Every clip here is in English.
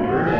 emergency,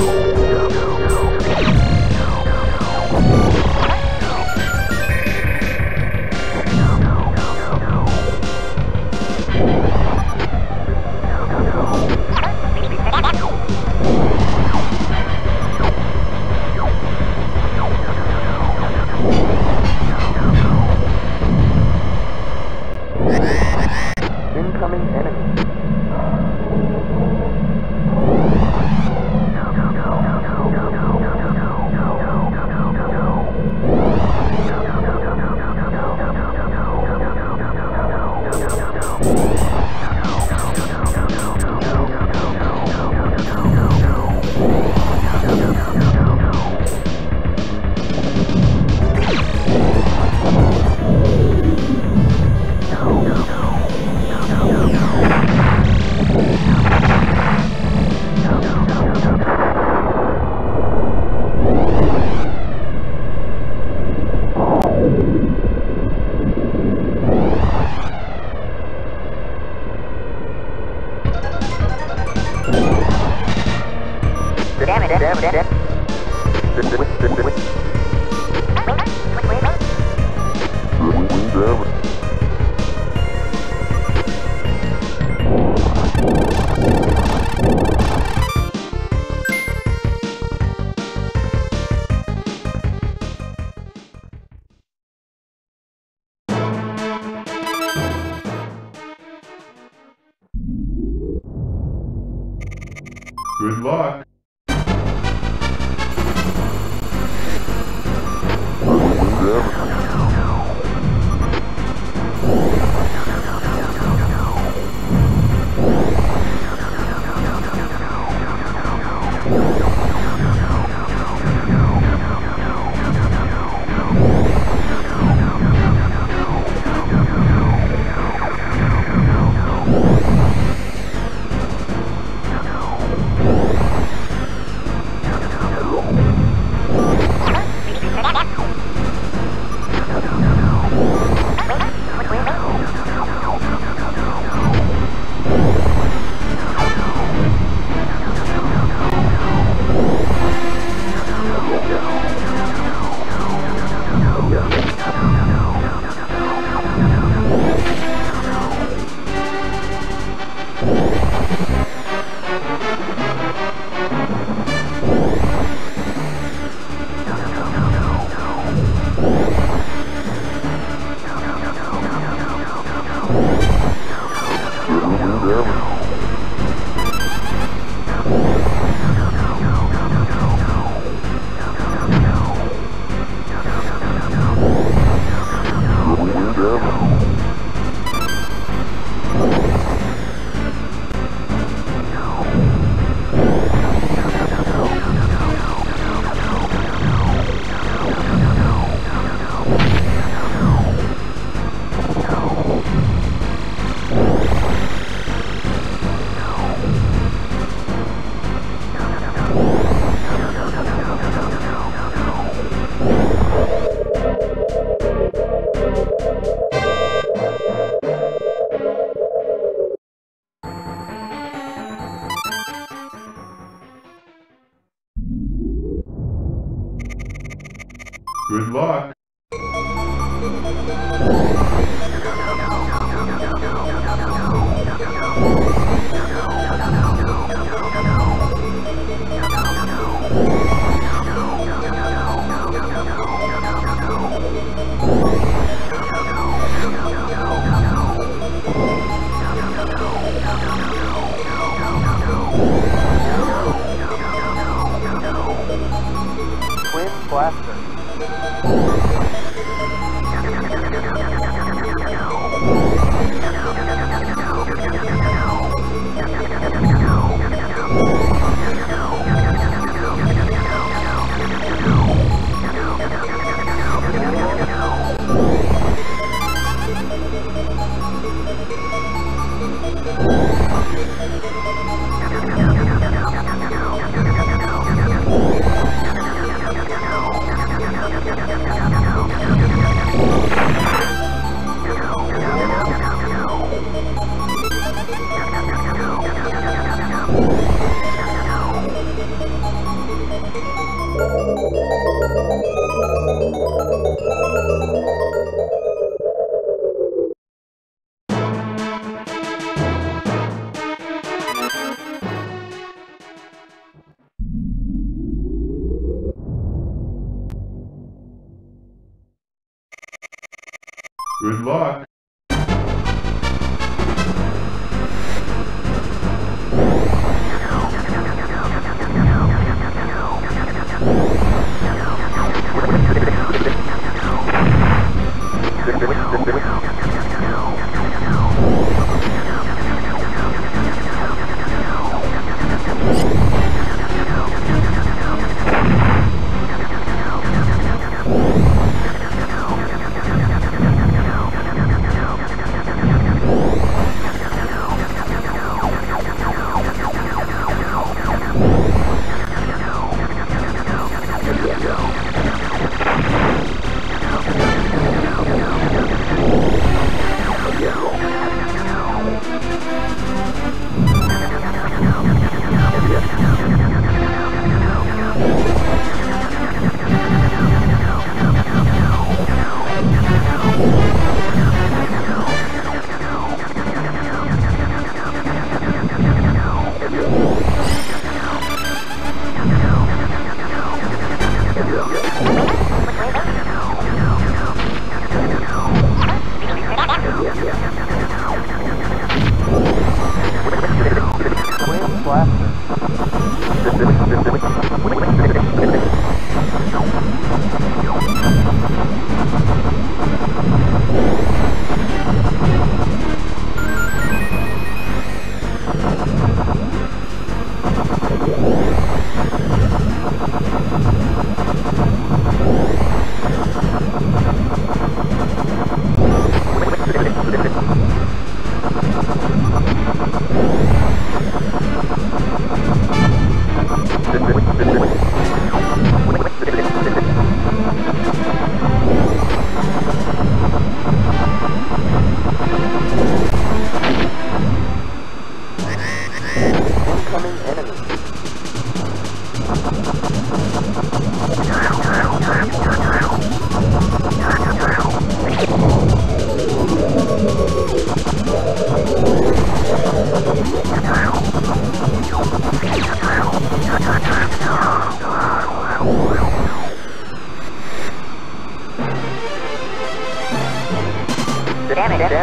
Incoming Damn it, Good luck.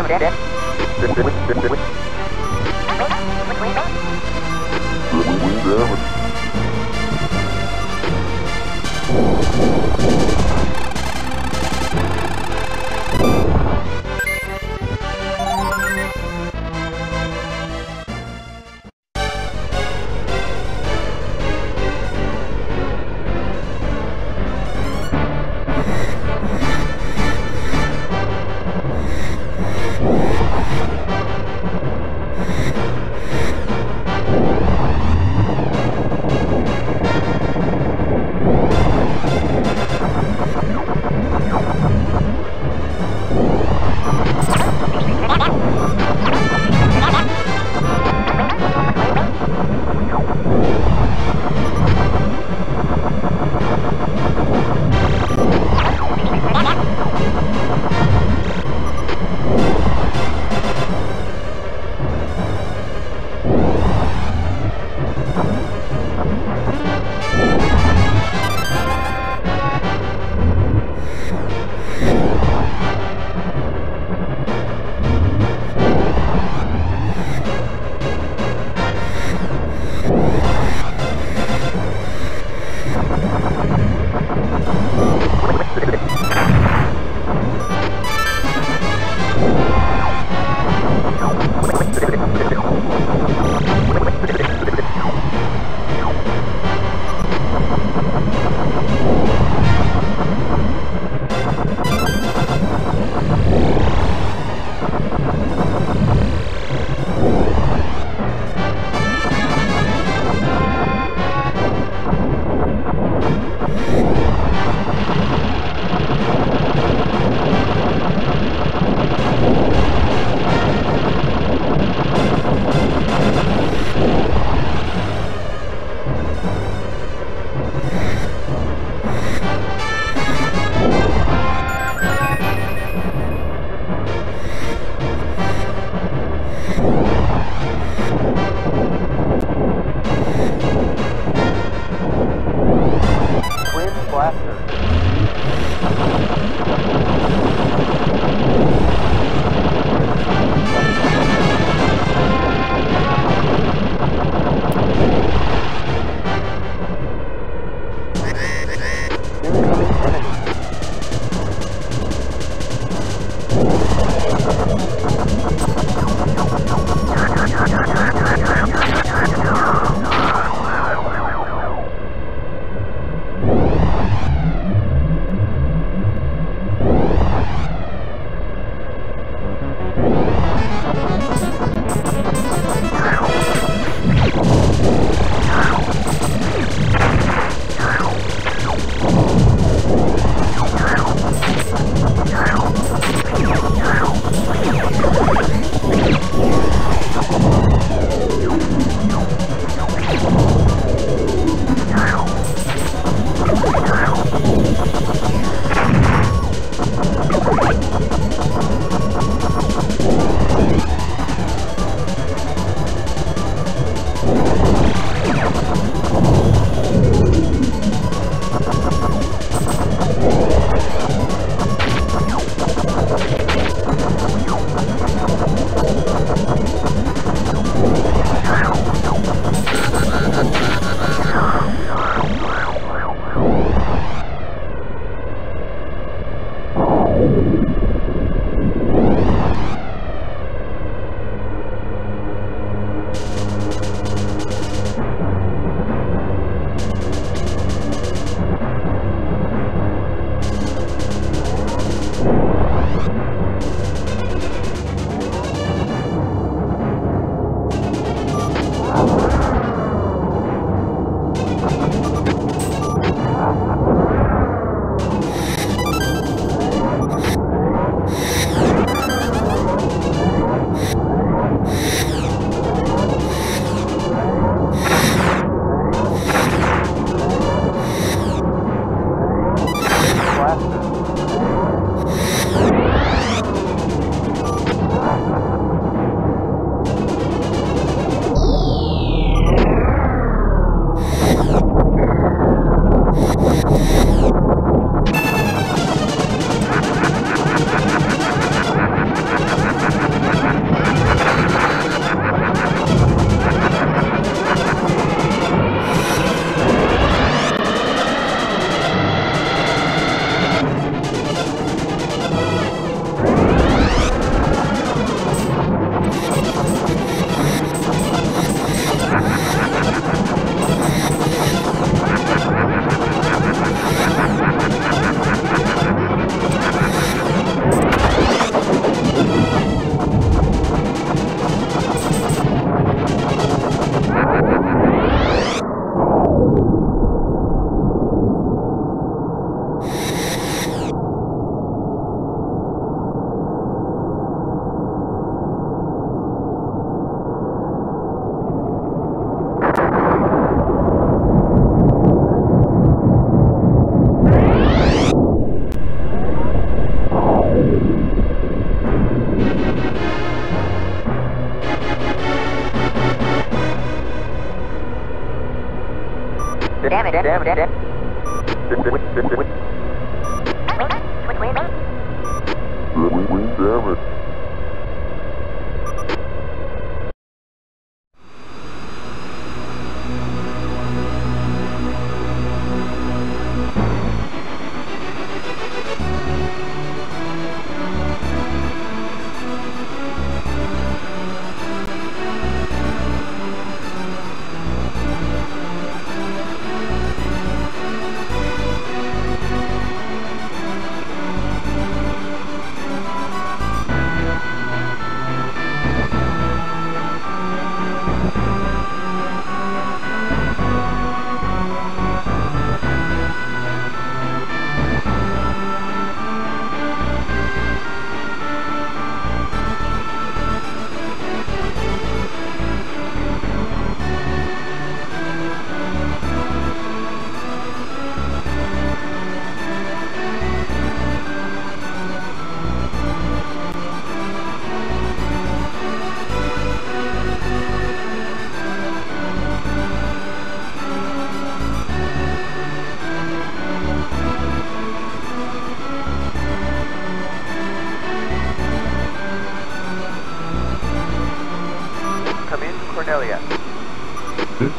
Damage.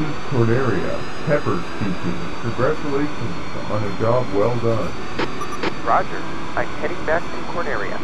Is Corneria, Pepper speaking. Congratulations on a job well done. Roger. I'm heading back to Corneria.